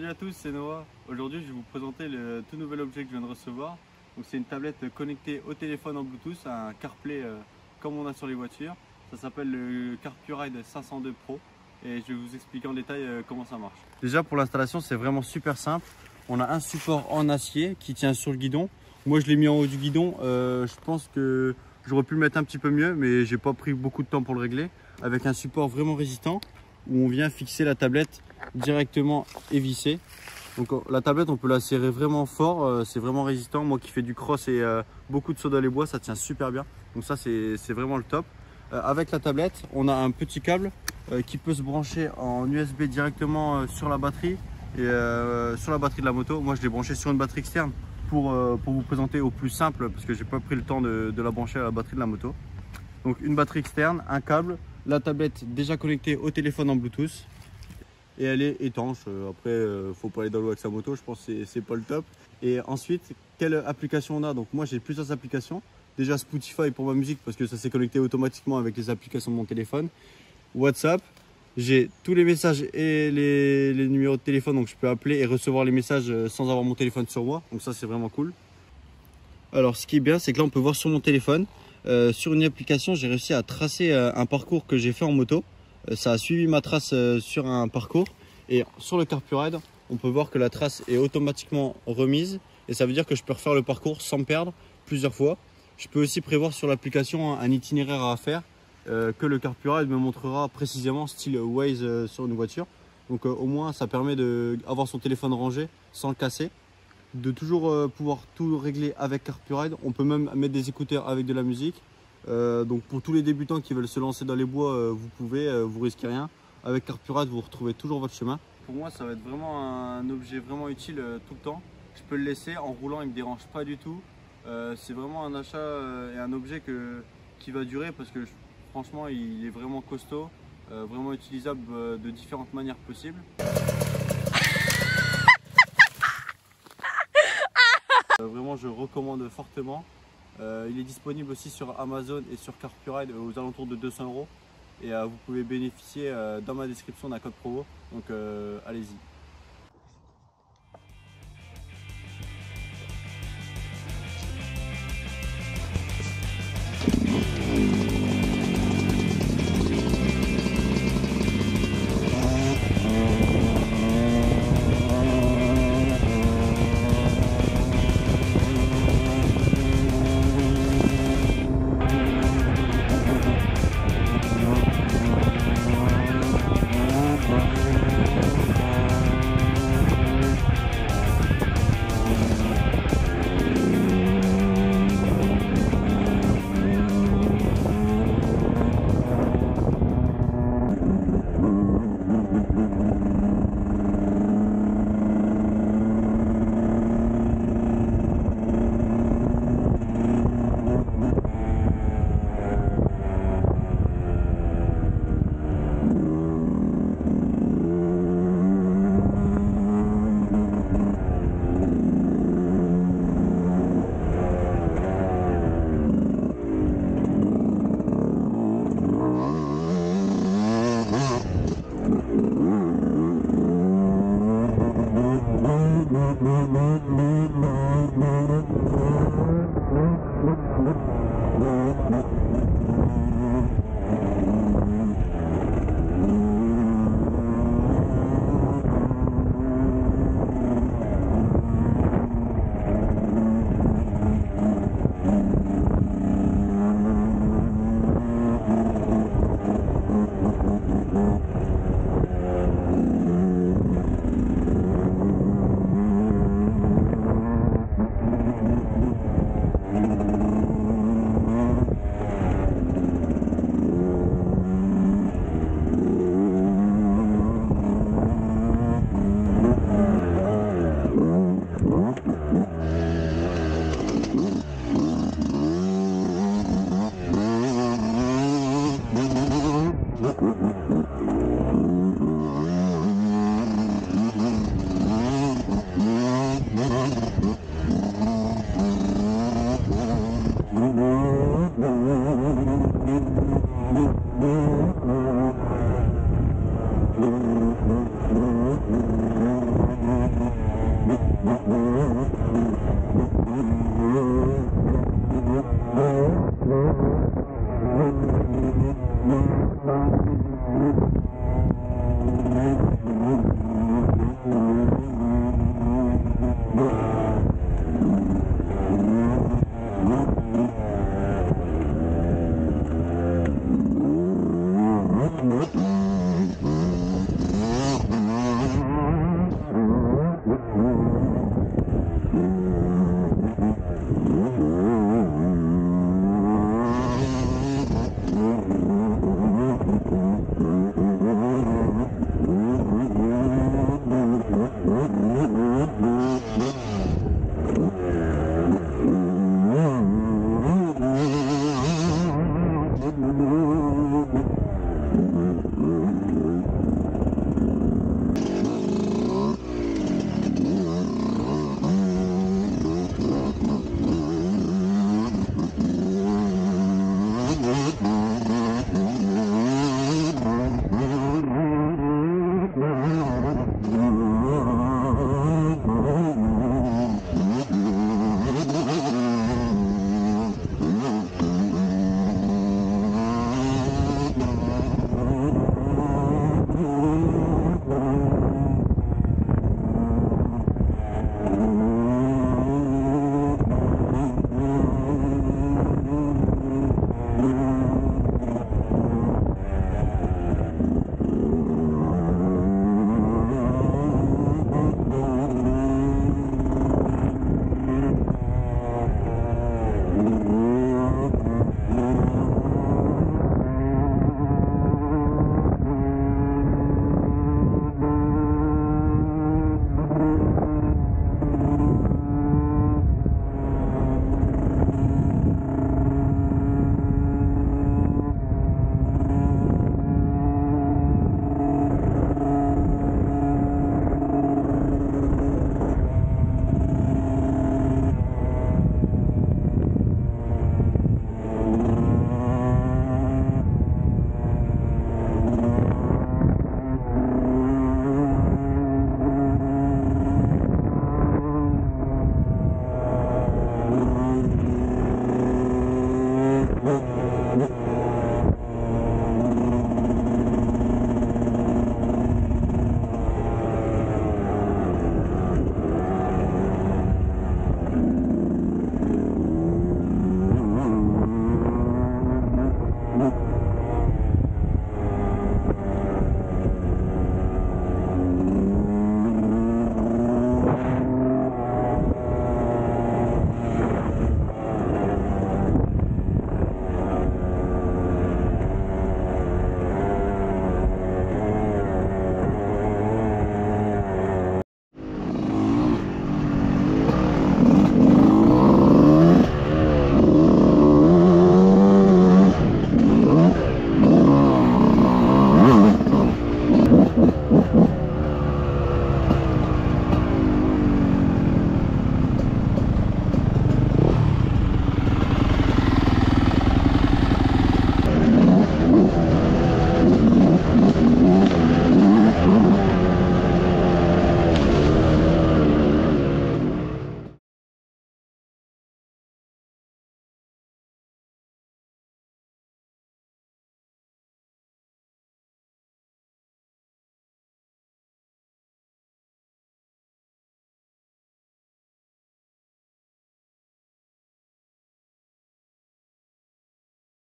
Salut à tous, c'est Noah. Aujourd'hui, je vais vous présenter le tout nouvel objet que je viens de recevoir. C'est une tablette connectée au téléphone en Bluetooth, un CarPlay euh, comme on a sur les voitures. Ça s'appelle le CarPuride 502 Pro et je vais vous expliquer en détail euh, comment ça marche. Déjà pour l'installation, c'est vraiment super simple. On a un support en acier qui tient sur le guidon. Moi, je l'ai mis en haut du guidon. Euh, je pense que j'aurais pu le mettre un petit peu mieux, mais j'ai pas pris beaucoup de temps pour le régler. Avec un support vraiment résistant où on vient fixer la tablette directement évissée. Donc euh, la tablette on peut la serrer vraiment fort, euh, c'est vraiment résistant. Moi qui fais du cross et euh, beaucoup de saut dans les bois, ça tient super bien. Donc ça c'est vraiment le top. avec la tablette, on a un petit câble qui peut se brancher en USB directement sur la batterie et sur la batterie de la moto. Moi je l'ai branché sur une batterie externe pour, pour vous présenter au plus simple parce que j'ai pas pris le temps de, de la brancher à la batterie de la moto. Donc une batterie externe, un câble, la tablette déjà connectée au téléphone en Bluetooth et elle est étanche. Euh, après, euh, faut pas aller dans l'eau avec sa moto, je pense que c'est pas le top. Et ensuite, quelle application on a? Donc moi j'ai plusieurs applications. Déjà Spotify pour ma musique parce que ça s'est connecté automatiquement avec les applications de mon téléphone. WhatsApp, j'ai tous les messages et les, les, numéros de téléphone donc je peux appeler et recevoir les messages euh, sans avoir mon téléphone sur moi. Donc ça c'est vraiment cool. Alors ce qui est bien c'est que là on peut voir sur mon téléphone euh, sur une application, j'ai réussi à tracer euh, un parcours que j'ai fait en moto. Euh, ça a suivi ma trace sur un parcours. Et sur le CarPuride, on peut voir que la trace est automatiquement remise. Et ça veut dire que je peux refaire le parcours sans perdre plusieurs fois. Je peux aussi prévoir sur l'application un itinéraire à faire que le CarPuride me montrera précisément style Waze sur une voiture. Donc au moins ça permet d'avoir son téléphone rangé sans le casser de toujours euh, pouvoir tout régler avec CarPuride. On peut même mettre des écouteurs avec de la musique. Euh, donc pour tous les débutants qui veulent se lancer dans les bois, euh, vous pouvez, vous risquez rien. Avec CarPuride, vous retrouvez toujours votre chemin. Pour moi, ça va être vraiment un objet vraiment utile tout le temps. Je peux le laisser en roulant, il ne me dérange pas du tout. C'est vraiment un achat et un objet qui va durer parce que franchement, il est vraiment costaud, vraiment utilisable de différentes manières possibles. Vraiment, je recommande fortement. Euh, il est disponible aussi sur Amazon et sur CarPuride aux alentours de 200 euros. Et euh, vous pouvez bénéficier dans ma description d'un code promo. Donc allez-y. Mm-hmm. Mm-hmm.